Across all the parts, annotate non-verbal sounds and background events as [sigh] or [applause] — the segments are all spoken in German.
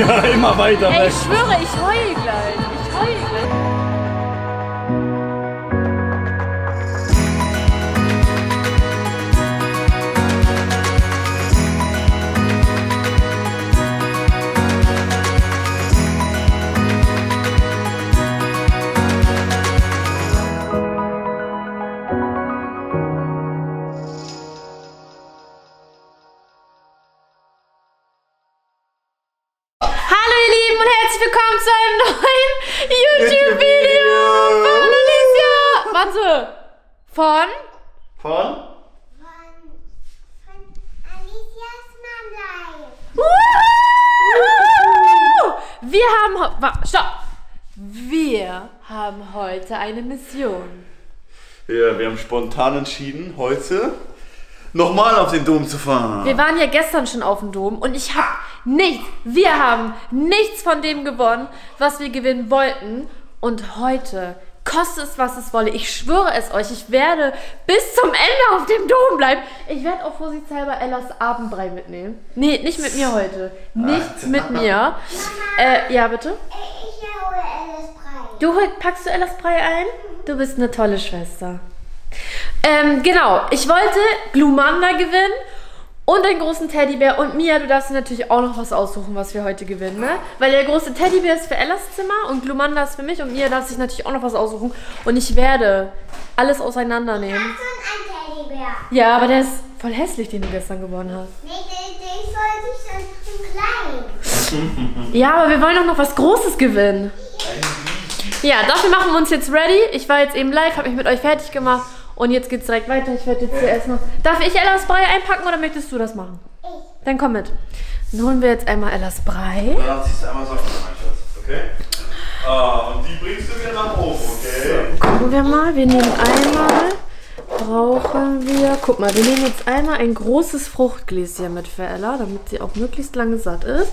Ja, immer weiter Ey, ich schwöre. Ich heule gleich. Und herzlich willkommen zu einem neuen YouTube-Video von Alicia. Warte. Von? Von? Von, von Alicias Mama. Woohoo! Wir haben... Stopp. Wir haben heute eine Mission. Ja, wir haben spontan entschieden, heute nochmal auf den Dom zu fahren. Wir waren ja gestern schon auf dem Dom und ich habe nichts, wir haben nichts von dem gewonnen, was wir gewinnen wollten. Und heute, koste es, was es wolle, ich schwöre es euch, ich werde bis zum Ende auf dem Dom bleiben. Ich werde auch vorsichtshalber Ellas Abendbrei mitnehmen. Nee, nicht mit mir heute. Nicht mit mir. Äh, ja, bitte? Ich hole Alice Brei. Du packst du Ellas Brei ein? Du bist eine tolle Schwester. Ähm, genau. Ich wollte Glumanda gewinnen und einen großen Teddybär. Und Mia, du darfst dir natürlich auch noch was aussuchen, was wir heute gewinnen, ne? Weil der große Teddybär ist für Ellas Zimmer und Glumanda ist für mich. Und Mia darf sich natürlich auch noch was aussuchen. Und ich werde alles auseinandernehmen. Und ein Teddybär. Ja, aber der ist voll hässlich, den du gestern gewonnen hast. Nee, der, der ist voll süß und klein. Ja, aber wir wollen doch noch was Großes gewinnen. Ja, dafür machen wir uns jetzt ready. Ich war jetzt eben live, habe mich mit euch fertig gemacht und jetzt geht's direkt weiter. Ich werde jetzt hier erst noch. Darf ich Ellas Brei einpacken oder möchtest du das machen? Ich. Dann komm mit. Dann holen wir jetzt einmal Ellas Brei. Danach ziehst du einmal Socken an, mein Schatz. Okay? Ah, und die bringst du wieder nach oben, okay? Gucken wir mal. Wir nehmen einmal. Brauchen wir. Guck mal, wir nehmen jetzt einmal ein großes Fruchtgläschen mit für Ella, damit sie auch möglichst lange satt ist.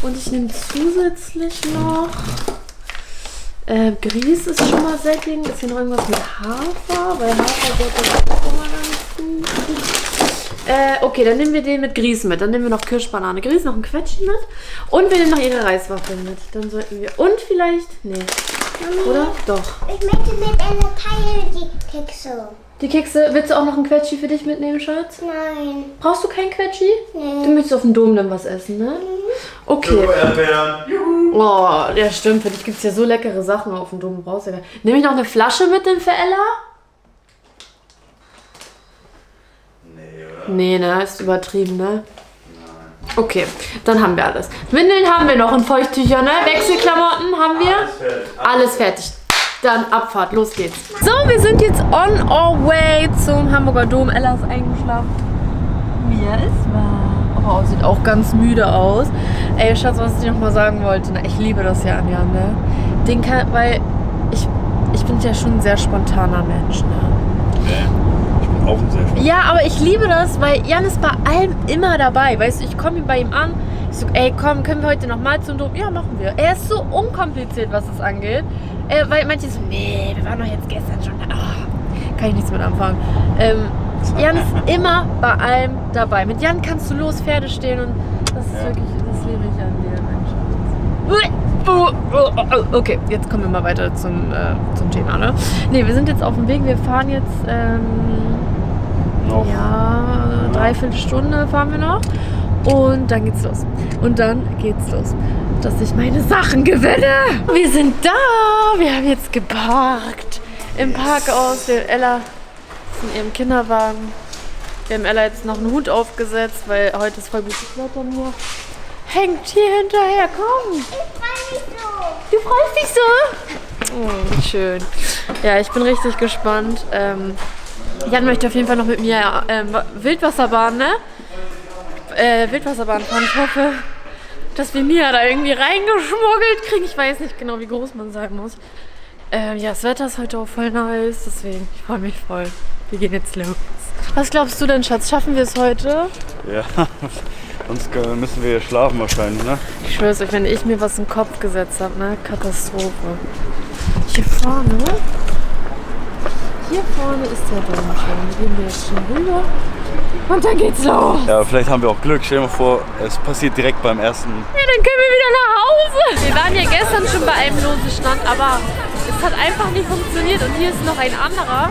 Und ich nehme zusätzlich noch. Äh, Grieß ist schon mal sättigend. Ist hier noch irgendwas mit Hafer? Weil Hafer sättigt auch immer ganz gut. Äh, okay, dann nehmen wir den mit Grieß mit. Dann nehmen wir noch Kirschbanane. Grieß noch ein Quetschen mit. Und wir nehmen noch ihre Reiswaffeln mit. Dann sollten wir. Und vielleicht. Nee. Oder? Doch. Ich möchte mit einer Teil die Kekse. Die Kekse. Willst du auch noch ein Quetschi für dich mitnehmen, Schatz? Nein. Brauchst du kein Quetschi? Du Nee. möchtest auf dem Dom dann was essen, ne? Okay. Schoko Erdbeeren. Juhu. Oh, ja stimmt. Für dich gibt es ja so leckere Sachen auf dem Dom. Brauchst du ja gar Nehme ich noch eine Flasche mit denn für Ella? Nee, oder? Nee, ne? Ist übertrieben, ne? Okay, dann haben wir alles. Windeln haben wir noch und Feuchttücher, ne? Wechselklamotten haben wir. Alles fertig. Alles fertig. Dann Abfahrt, los geht's. So, wir sind jetzt on our way zum Hamburger Dom. Ella ist eingeschlafen. Mir ist wahr. Oh, sieht auch ganz müde aus. Ey, Schatz, was ich dir noch mal sagen wollte. Na, ich liebe das ja an Jan, ne? Den kann, weil ich, ich bin ja schon ein sehr spontaner Mensch, ne? Ich bin auch ein sehr Spaß. Ja, aber ich liebe das, weil Jan ist bei allem immer dabei. Weißt du, ich komme bei ihm an. Ich so, ey, komm, können wir heute nochmal zum Dom? Ja, machen wir. Er ist so unkompliziert, was es angeht. Äh, weil manche so, nee, wir waren doch jetzt gestern schon da. Ah, kann ich nichts mit anfangen. Ähm, Jan ist [laughs] immer bei allem dabei. Mit Jan kannst du los, Pferde stehen und das ist Ja. wirklich, das liebe ich an dir, Mensch. Oh, oh, oh, Okay, jetzt kommen wir mal weiter zum, äh, zum Thema, ne? Ne, wir sind jetzt auf dem Weg. Wir fahren jetzt, ähm, Noch. ja, dreiviertel Stunde fahren wir noch. Und dann geht's los. Und dann geht's los. Dass ich meine Sachen gewinne. Wir sind da. Wir haben jetzt geparkt. Im Parkhaus. Wir Ella ist in ihrem Kinderwagen. Wir haben Ella jetzt noch einen Hut aufgesetzt, weil heute ist voll gutes Wetter hier. Hängt hier hinterher. Komm. Ich freue mich so. Du freust dich so? Oh, schön. Ja, ich bin richtig gespannt. Ähm, Jan möchte auf jeden Fall noch mit mir ähm, Wildwasserbahn, ne? Äh, Wildwasserbahn fahren. Ich hoffe, dass wir Mia da irgendwie reingeschmuggelt kriegen. Ich weiß nicht genau, wie groß man sein muss. Ähm, ja, das Wetter ist heute auch voll nice, deswegen, ich freue mich voll. Wir gehen jetzt los. Was glaubst du denn, Schatz? Schaffen wir es heute? Ja, [laughs] sonst müssen wir hier schlafen wahrscheinlich, ne? Ich schwör's euch, wenn ich mir was im Kopf gesetzt habe, ne? Katastrophe. Hier vorne. Hier vorne ist der Dom schon. Gehen wir jetzt schon rüber. Und dann geht's los. Ja, vielleicht haben wir auch Glück. Stell dir mal vor, es passiert direkt beim ersten. Ja, dann können wir wieder nach Hause. Wir waren ja gestern schon bei einem Losestand, aber es hat einfach nicht funktioniert. Und hier ist noch ein anderer.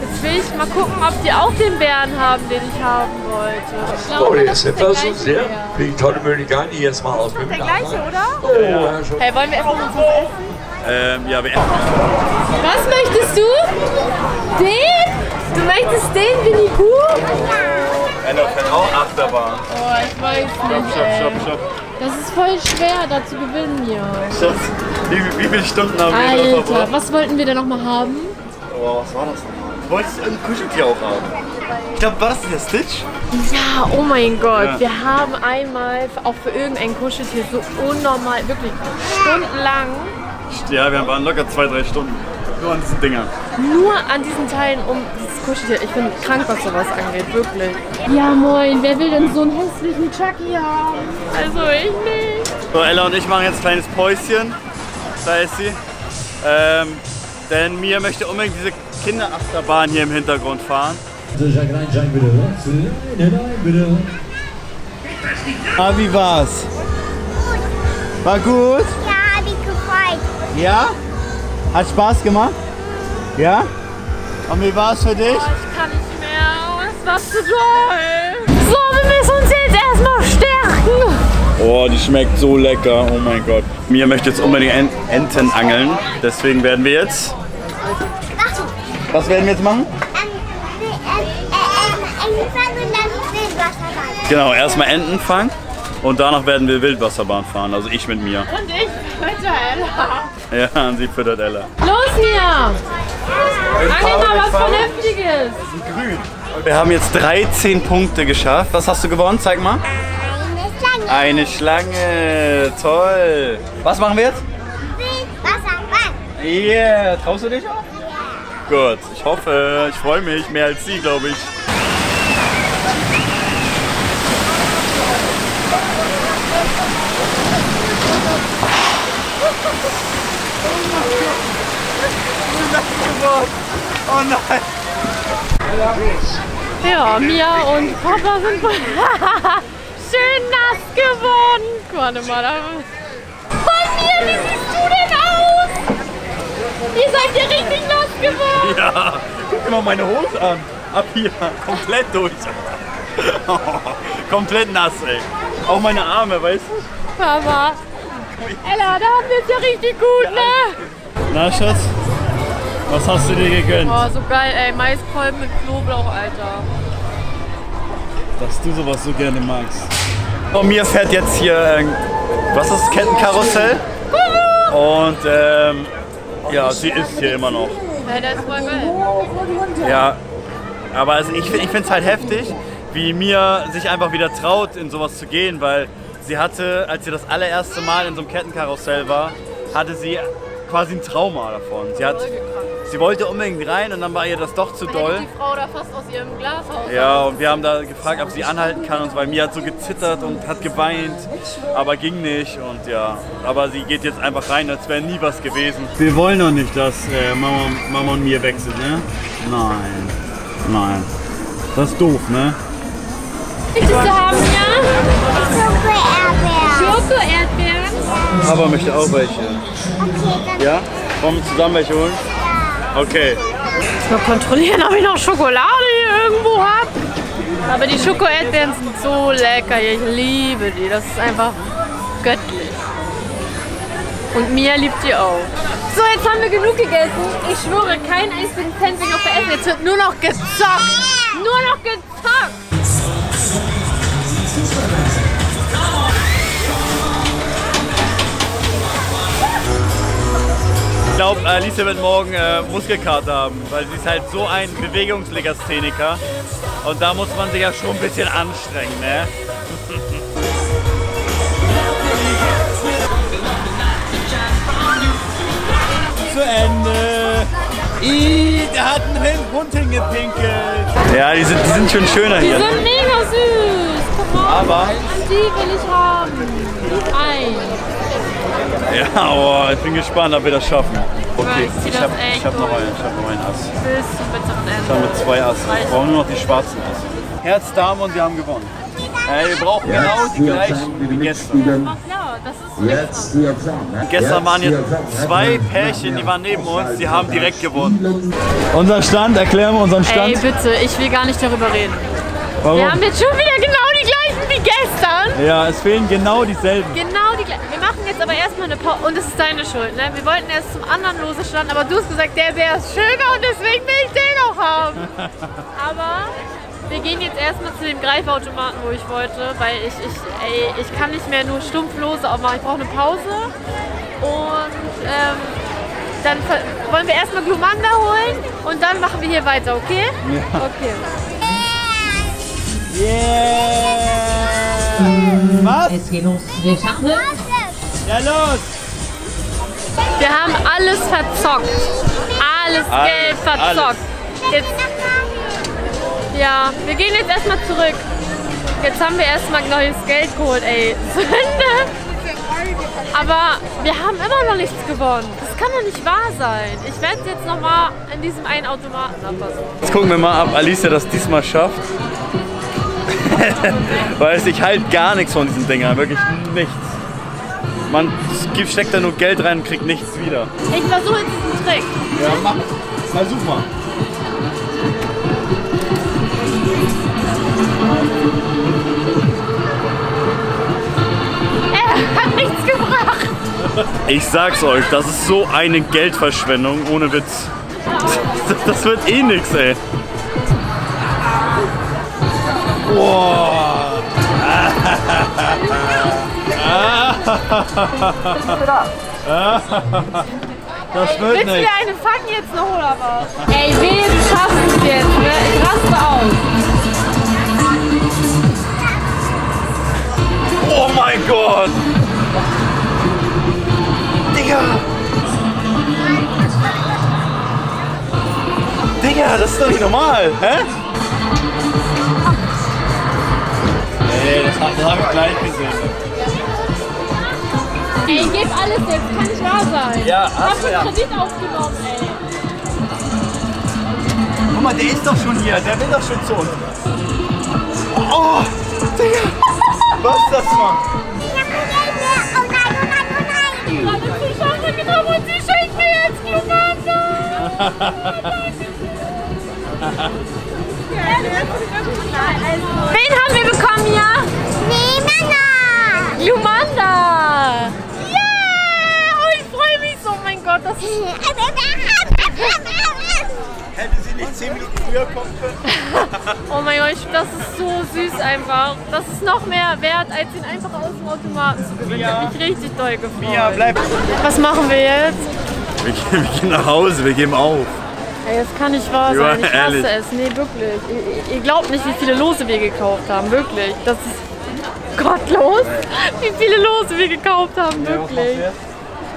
Jetzt will ich mal gucken, ob die auch den Bären haben, den ich haben wollte. Ich glaube, Oh, der das ist ist etwas so sehr. Bär. Finde ich tolle Möglichkeit, die jetzt mal ausprobieren. Der gleiche, oder? Oh, ja, schon. Hey, wollen wir erstmal was essen? Ähm, ja, wir Was möchtest du? Den? Du möchtest den, Winnie Pooh? Ella fährt auch Achterbahn. Oh, ich weiß nicht, ey. stopp. Das ist voll schwer, da zu gewinnen hier. Schatz, wie, wie viele Stunden haben wir da Alter, verbracht? was wollten wir denn nochmal haben? Oh, was war das nochmal? Du wolltest irgendein Kuscheltier auch haben. Ich glaube, war das der Stitch? Ja, oh mein Gott. Ja. Wir haben einmal auch für irgendein Kuscheltier so unnormal, wirklich stundenlang Ja, wir waren locker zwei, drei Stunden. Nur an diesen Dingern. nur an diesen Teilen um dieses Kuscheltier. Ich bin krank, was sowas angeht, wirklich. Ja, moin. Wer will denn so einen hässlichen Chucky haben? Also ich nicht. So, Ella und ich machen jetzt ein kleines Päuschen. Da ist sie. Ähm, denn Mia möchte unbedingt diese Kinderachterbahn hier im Hintergrund fahren. Ah, wie war's? War gut? Ja, hab ich gefreut. Ja? Hat Spaß gemacht? Ja? Und wie war's für dich? Ich kann nicht mehr. Es war zu doll. So, wir müssen uns jetzt erstmal stärken. Oh, die schmeckt so lecker. Oh mein Gott. Mia möchte jetzt unbedingt En- Enten angeln. Deswegen werden wir jetzt. Was werden wir jetzt machen? Einfahren und dann Wildwasserbahn. Genau, erstmal Enten fangen und danach werden wir Wildwasserbahn fahren. Also ich mit Mia. Und ich bitte, Ella. Ja, und sie füttert Ella. Los, Mia. Angel mal was Vernünftiges. Wir haben jetzt 13 Punkte geschafft. Was hast du gewonnen? Zeig mal. Eine Schlange. Eine Schlange. Toll. Was machen wir jetzt? Wildwasserbahn. Yeah. Traust du dich auch? Gut. Ich hoffe. Ich freue mich. Mehr als sie, glaube ich. Oh nein. Ja, Mia und Papa sind voll [laughs] schön nass geworden. Warte mal. Da. Oh, Mia, wie siehst du denn aus? Ihr seid ja richtig nass geworden. Ja, guck dir mal meine Hose an. Ab hier, komplett durch. [laughs] komplett nass, ey. Auch meine Arme, weißt du? Papa. Ella, da haben wir es ja richtig gut, ne? Na, Schatz, was hast du dir gegönnt? Oh, so geil, ey. Maiskolben mit Knoblauch, Alter. Dass du sowas so gerne magst. Oh, mir fährt jetzt hier, äh, was ist das, Kettenkarussell? Und, ähm, ja, sie ist hier immer noch. Hey, der ist voll geil. Ja, aber es, ich, ich finde es halt heftig, wie Mia sich einfach wieder traut, in sowas zu gehen, weil sie hatte, als sie das allererste Mal in so einem Kettenkarussell war, hatte sie quasi ein Trauma davon. Sie, hat, sie wollte unbedingt rein und dann war ihr das doch zu doll. Die Frau da fast aus ihrem Glashaus. Ja, und wir haben da gefragt, ob sie anhalten kann und so, weil Mia hat so gezittert und hat geweint, aber ging nicht und ja, aber sie geht jetzt einfach rein, als wäre nie was gewesen. Wir wollen doch nicht, dass äh, Mama, Mama und Mia weg sind, ne? Nein, nein. Das ist doof, ne? Möchtest du haben, ja? Schoko-Erdbeer. Schoko-Erdbeeren. Papa möchte auch welche. Okay, dann Ja? Wollen wir zusammen welche holen? Okay. Mal kontrollieren, ob ich noch Schokolade hier irgendwo habe. Aber die Schoko-Erdbeeren sind so lecker. Ich liebe die. Das ist einfach göttlich. Und Mia liebt die auch. So, jetzt haben wir genug gegessen. Ich schwöre, kein einzigen Cent will noch veressen. Jetzt wird nur noch gezockt. Nur noch gezockt. Glaube, Alicia wird morgen äh, Muskelkater haben, weil sie ist halt so ein Bewegungslegastheniker. Und da muss man sich ja schon ein bisschen anstrengen, ne? [laughs] Zu Ende. Ih, der hat einen Hund hingepinkelt. Ja, die sind, die sind schon schöner Die hier. sind mega süß. Guck mal. Aber, Die will ich haben. Ein. Ja, oh, ich bin gespannt, ob wir das schaffen. Okay, ich das habe hab noch einen, ich habe noch einen Ass. Bis zum bitteren Ich habe Ende. mit zwei Assen. Ich brauche nur noch die schwarzen Asse. Herz, Dame und wir haben gewonnen. Äh, wir brauchen genau die gleichen wie gestern. Ach ja, das ist Option. Ne? Gestern waren jetzt zwei Pärchen, die waren neben uns, die haben direkt gewonnen. Unser Stand, erklären wir unseren Ey, bitte, ich will gar nicht darüber reden. Warum? Wir haben jetzt schon wieder genau die gleichen wie gestern. Ja, es fehlen genau dieselben. Genau jetzt aber erstmal eine Pause. Und es ist deine Schuld, ne? Wir wollten erst zum anderen Losestand, aber du hast gesagt, der Bär ist schöner und deswegen will ich den auch haben. [laughs] aber wir gehen jetzt erstmal zu dem Greifautomaten, wo ich wollte, weil ich, ich, ey, ich kann nicht mehr nur stumpf Lose aufmachen. Ich brauche eine Pause. Und ähm, dann wollen wir erstmal Glumanda holen und dann machen wir hier weiter, okay? Okay. Was? Es geht los. Wir schaffen Ja, los! Wir haben alles verzockt. Alles, Alles, Geld verzockt. Jetzt, ja, wir gehen jetzt erstmal zurück. Jetzt haben wir erstmal neues Geld geholt, ey. [laughs] Sünde! Aber wir haben immer noch nichts gewonnen. Das kann doch nicht wahr sein. Ich werde jetzt nochmal in diesem einen Automaten abpassen. Jetzt gucken wir mal, ob Alicia das diesmal schafft. [laughs] Weil ich halt gar nichts von diesen Dingern, wirklich nichts. Man steckt da nur Geld rein und kriegt nichts wieder. Ich versuche jetzt diesen Trick. Ja, mach. Versuch mal. Er hat nichts gebracht. Ich sag's euch, das ist so eine Geldverschwendung, ohne Witz. [laughs] Das wird eh nix, ey. Boah. [laughs] [laughs] Das wird Willst du nicht. dir eine fangen jetzt noch oder was? Ey, wehe, du schaffst es jetzt, ne? Ich raste aus. Oh mein Gott! Digga! Digga, das ist doch nicht normal, hä? Nee, das, das hab ich gleich gesehen. Ey, gib alles jetzt, kann nicht wahr sein. Ja, ich hab hast du schon ja. Kredit aufgenommen, ey. Guck mal, der ist doch schon hier, der will doch schon zu uns. Oh, Digga! Was ist das, Mann? Oh oh oh. Wen haben wir bekommen hier? Früher kommen können? Oh mein Gott, ich- das ist so süß einfach. Das ist noch mehr wert, als ihn einfach aus dem Automaten zu gewinnen. Ich Ja. hab mich richtig doll gefreut. Ja, bleib. Was machen wir jetzt? Wir gehen, wir gehen nach Hause, wir geben auf. Ey, das kann nicht wahr sein. Ich hasse ehrlich. es. Nee, wirklich. Ihr, ihr glaubt nicht, wie viele Lose wir gekauft haben. Wirklich. Das ist gottlos, [laughs] wie viele Lose wir gekauft haben. Wirklich.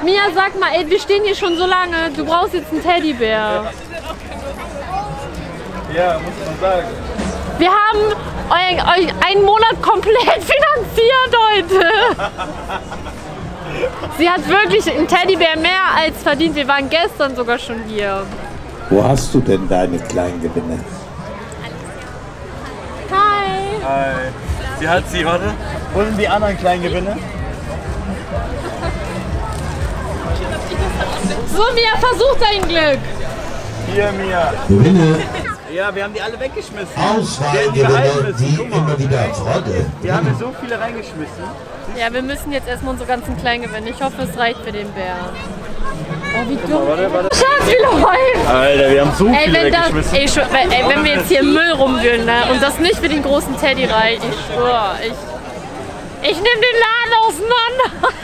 Mia, sag mal, ey, wir stehen hier schon so lange. Du brauchst jetzt einen Teddybär. Ja, muss man sagen. Wir haben eu- euch einen Monat komplett [laughs] finanziert heute. Sie hat wirklich einen Teddybär mehr als verdient. Wir waren gestern sogar schon hier. Wo hast du denn deine Kleingewinne? Hi. Hi. Sie hat sie, warte. Wo sind die anderen kleinen Gewinne? So, Mia, versuch dein Glück. Hier, Mia. Gewinne, Ja, wir haben die alle weggeschmissen. Auswahlgewinne, die mal. immer wieder Freude. Wir haben so viele reingeschmissen. Ja, wir müssen jetzt erstmal unsere ganzen Kleinen gewinnen. Ich hoffe, es reicht für den Bären. Oh, wie dumm. Warte, warte. Schatz, wie läuft? Alter, wir haben so Ey, viele wenn, das, weggeschmissen. ey, schwör- wenn, ey, wenn wir jetzt hier im Müll rumwühlen ne, und das nicht für den großen Teddy reicht, ich schwöre, ich, ich nehme den Laden auseinander.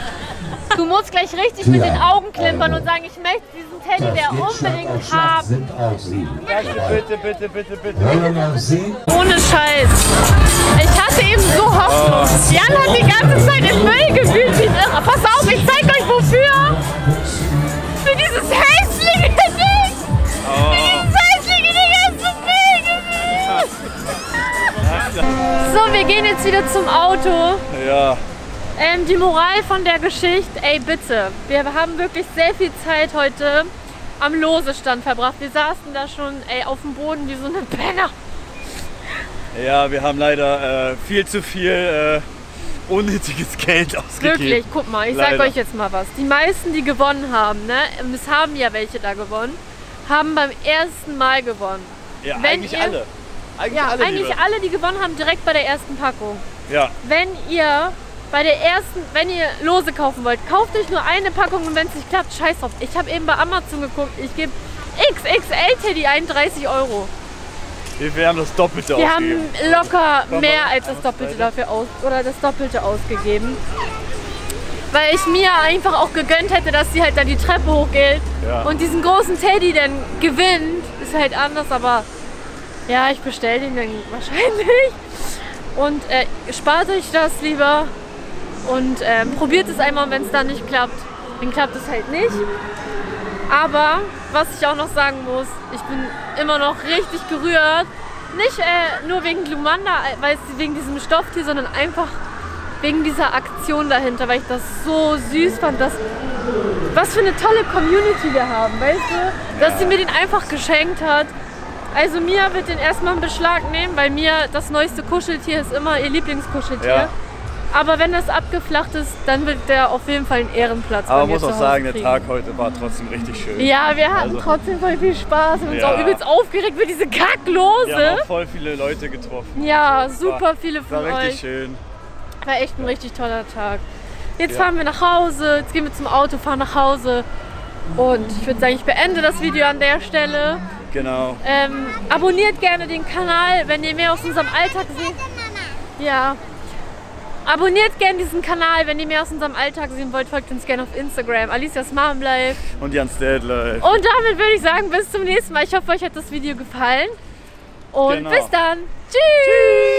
Du musst gleich richtig mit den Augen klimpern und sagen, ich möchte diesen Teddybär unbedingt haben. sind auch sie. Bitte, bitte, bitte, bitte. Ohne Scheiß. Ich hatte eben so Hoffnung. Jan hat die ganze Zeit im Müll gewühlt wie. Pass auf, ich zeig euch wofür. Für dieses hässliche Ding. Für dieses hässliche Ding hast du Müll gewühlt. So, wir gehen jetzt wieder zum Auto. Ja. Ähm, die Moral von der Geschichte, ey bitte, wir haben wirklich sehr viel Zeit heute am Losestand verbracht. Wir saßen da schon ey, auf dem Boden wie so eine Penner. Ja, wir haben leider äh, viel zu viel äh, unnötiges Geld ausgegeben. Wirklich, guck mal, ich sag Leider. euch jetzt mal was. Die meisten, die gewonnen haben, ne, es haben ja welche da gewonnen, haben beim ersten Mal gewonnen. Ja, Wenn eigentlich ihr- alle. Eigentlich Ja, alle. eigentlich alle, die gewonnen haben, direkt bei der ersten Packung. Ja, Wenn ihr bei der ersten, wenn ihr Lose kaufen wollt, kauft euch nur eine Packung und wenn es nicht klappt, scheiß drauf. Ich habe eben bei Amazon geguckt, ich gebe XXL Teddy ein 30 Euro. wir, wir haben das Doppelte Wir ausgegeben. haben locker Komm mehr als das Doppelte dafür aus oder das Doppelte ausgegeben. Weil ich mir einfach auch gegönnt hätte, dass sie halt dann die Treppe hochgeht Ja. und diesen großen Teddy dann gewinnt. Ist halt anders, aber ja, ich bestelle den dann wahrscheinlich. Und äh, spart euch das lieber und ähm, probiert es einmal, wenn es dann nicht klappt. Dann klappt es halt nicht. Aber was ich auch noch sagen muss, ich bin immer noch richtig gerührt. Nicht äh, nur wegen Glumanda, äh, weil es wegen diesem Stofftier, sondern einfach wegen dieser Aktion dahinter, weil ich das so süß fand, dass was für eine tolle Community wir haben, weißt du? Dass sie mir den einfach geschenkt hat. Also Mia wird den erstmal in Beschlag nehmen, weil mir das neueste Kuscheltier ist immer ihr Lieblingskuscheltier. Ja. Aber wenn das abgeflacht ist, dann wird der auf jeden Fall einen Ehrenplatz Aber mir muss auch sagen, der kriegen. Tag heute war trotzdem richtig schön. Ja, wir hatten Also- trotzdem voll viel Spaß und uns Ja. auch übelst aufgeregt für diese Kacklose. Wir haben auch voll viele Leute getroffen. Ja, super viele War von richtig euch. schön. War echt ein richtig toller Tag. Jetzt Ja. fahren wir nach Hause, jetzt gehen wir zum Auto, fahren nach Hause. Und ich würde sagen, ich beende das Video an der Stelle. Genau. Ähm, abonniert gerne den Kanal, wenn ihr mehr aus unserem Alltag seht. Ja. Abonniert gerne diesen Kanal, wenn ihr mehr aus unserem Alltag sehen wollt. Folgt uns gerne auf Instagram. Alicia's Mom Life. Und Jan Stadler. Und damit würde ich sagen, bis zum nächsten Mal. Ich hoffe, euch hat das Video gefallen. Und Genau. bis dann. Tschüss.